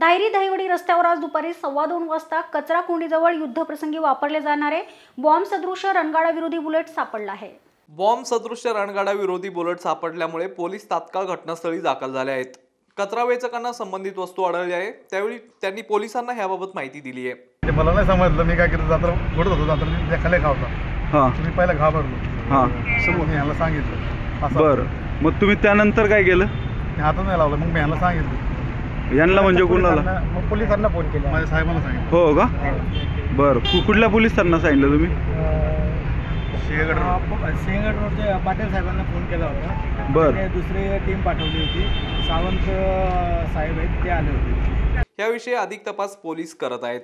धायरी दहिवडी रस्त्यावर आज दुपारी सव्वा दोन वाजता कचरा कुंडीजवळ युद्धप्रसंगी वापरले जाणारे बॉम्ब सदृश रणगाडा विरोधी बुलेट सापडला आहे. बॉम्ब सदृश्य रणगाडा विरोधी बुलेट सापडल्यामुळे पोलीस तात्काळ घटनास्थळी दाखल झाले आहेत. कचरा वेचकांना संबंधित वस्तू आढळली आहे. त्यावेळी त्यांनी पोलिसांना याबाबत माहिती दिली आहे. ते मला नाही समजलं. मी काय केलं? जात्र घडत होतो. जात्र मी खावता. हां. तुम्ही पहिला घाबरलो. हां. समोर मी ह्याला सांगितलं. असं. बरं. मग तुम्ही त्यानंतर काय केलं? मी हातात नाही लावलं. मग मी ह्याला सांगितलं. यांना म्हणजे कुणाला? मग पोलिसांना फोन केला. माझ्या साहेबांना सांगितलं. हो का? बरं. कु- कुठल्या पोलिसांना सांगितलं तुम्ही? शेगड सिंहगड रोडच्या पाटील साहेबांना फोन केला होता. बरं. त्याने दुसरी टीम पाठवली होती. सावंत अं, साहेब आहेत ते आले होते. याविषयी अधिक तपास पोलीस करत आहेत.